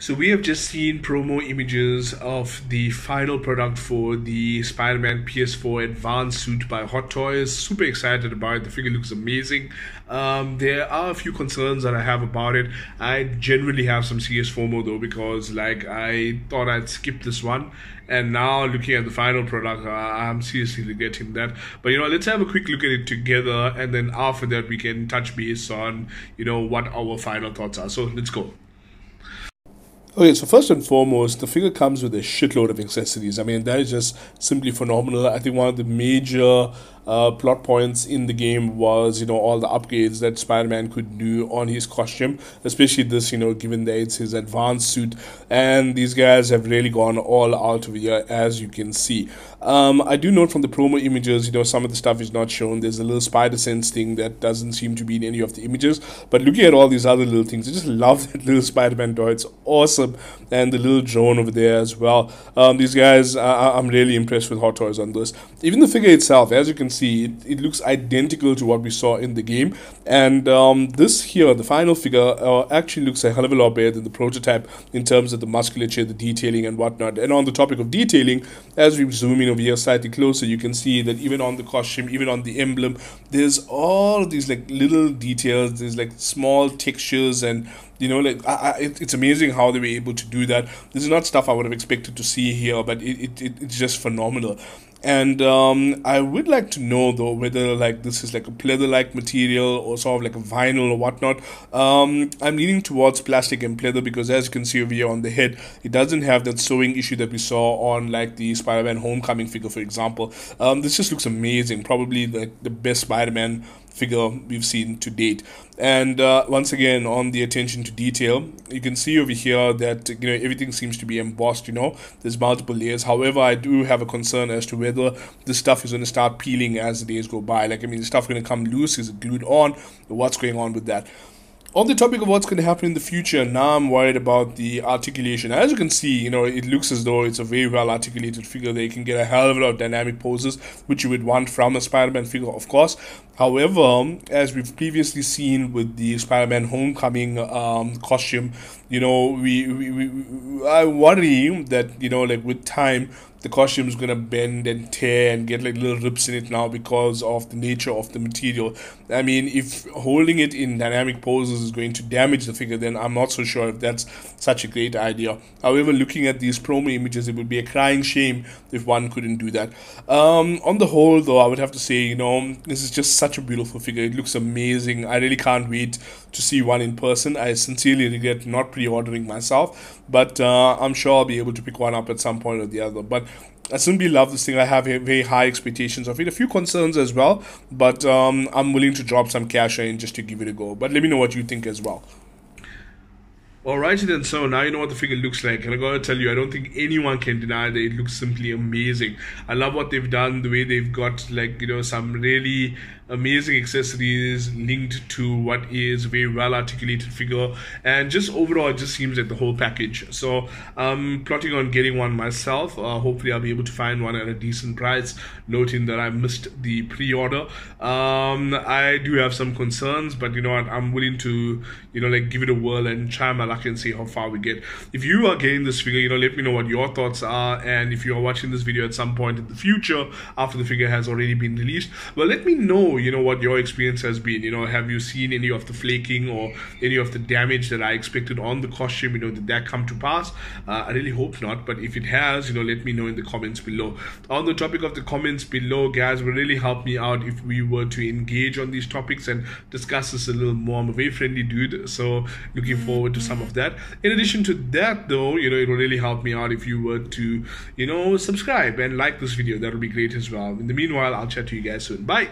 So we have just seen promo images of the final product for the Spider-Man PS4 Advanced suit by Hot Toys. Super excited about it. The figure looks amazing. Um, there are a few concerns that I have about it. I generally have some serious FOMO though because like I thought I'd skip this one, and now looking at the final product, I'm seriously regretting that. But you know, let's have a quick look at it together, and then after that we can touch base on you know what our final thoughts are. So let's go. Okay, so first and foremost, the figure comes with a shitload of accessories. I mean, that is just simply phenomenal. I think one of the major uh, plot points in the game was you know all the upgrades that Spider-Man could do on his costume, especially this you know given that it's his advanced suit, and these guys have really gone all out here as you can see. Um, I do note from the promo images, you know, some of the stuff is not shown. There's a little spider sense thing that doesn't seem to be in any of the images. But looking at all these other little things, I just love that little Spider-Man toy. It's awesome, and the little drone over there as well. Um, these guys, uh, I'm really impressed with Hot Toys on this. Even the figure itself, as you can see it, it looks identical to what we saw in the game. And um, this here, the final figure, uh, actually looks a hell of a lot better than the prototype in terms of the musculature, the detailing, and whatnot. And on the topic of detailing, as we zoom in over here slightly closer, you can see that even on the costume, even on the emblem, there's all these like little details. There's like small textures and you know like I, I, it's amazing how they were able to do that this is not stuff i would have expected to see here but it, it it's just phenomenal and um, I would like to know though whether like this is like a pleather-like material or sort of like a vinyl or whatnot. Um, I'm leaning towards plastic and pleather because as you can see over here on the head, it doesn't have that sewing issue that we saw on like the Spider-Man Homecoming figure, for example. Um, this just looks amazing. Probably the, the best Spider-Man figure we've seen to date. And uh, once again, on the attention to detail, you can see over here that you know everything seems to be embossed. You know, there's multiple layers. However, I do have a concern as to whether this stuff is going to start peeling as the days go by. Like, I mean, the stuff going to come loose? Is it glued on? What's going on with that? On the topic of what's going to happen in the future, now I'm worried about the articulation. As you can see, you know, it looks as though it's a very well articulated figure. They can get a hell of a lot of dynamic poses, which you would want from a Spider-Man figure, of course. However, as we've previously seen with the Spider-Man Homecoming um, costume, you know, we, we, we I worry that you know, like with time, the costume is gonna bend and tear and get like little rips in it now because of the nature of the material. I mean, if holding it in dynamic poses is going to damage the figure, then I'm not so sure if that's such a great idea. However, looking at these promo images, it would be a crying shame if one couldn't do that. Um, on the whole, though, I would have to say, you know, this is just such a beautiful figure. It looks amazing. I really can't wait to see one in person. I sincerely regret not pre-ordering myself, but uh, I'm sure I'll be able to pick one up at some point or the other. But I simply love this thing. I have very high expectations of it. A few concerns as well, but um, I'm willing to drop some cash in just to give it a go. But let me know what you think as well. Alrighty then, so now you know what the figure looks like, and I gotta tell you, I don't think anyone can deny that it looks simply amazing. I love what they've done, the way they've got like you know some really amazing accessories linked to what is a very well articulated figure, and just overall, it just seems like the whole package. So I'm plotting on getting one myself. Uh, hopefully, I'll be able to find one at a decent price. Noting that I missed the pre-order, um, I do have some concerns, but you know what, I'm willing to you know like give it a whirl and try my luck and see how far we get. If you are getting this figure, you know, let me know what your thoughts are. And if you are watching this video at some point in the future after the figure has already been released, well, let me know, you know, what your experience has been. You know, have you seen any of the flaking or any of the damage that I expected on the costume? You know, did that come to pass? Uh, I really hope not. But if it has, you know, let me know in the comments below. On the topic of the comments below, guys, would really help me out if we were to engage on these topics and discuss this a little more. I'm a very friendly dude, so looking forward to some of that. In addition to that, though, you know, it will really help me out if you were to, you know, subscribe and like this video. That would be great as well. In the meanwhile, I'll chat to you guys soon. Bye.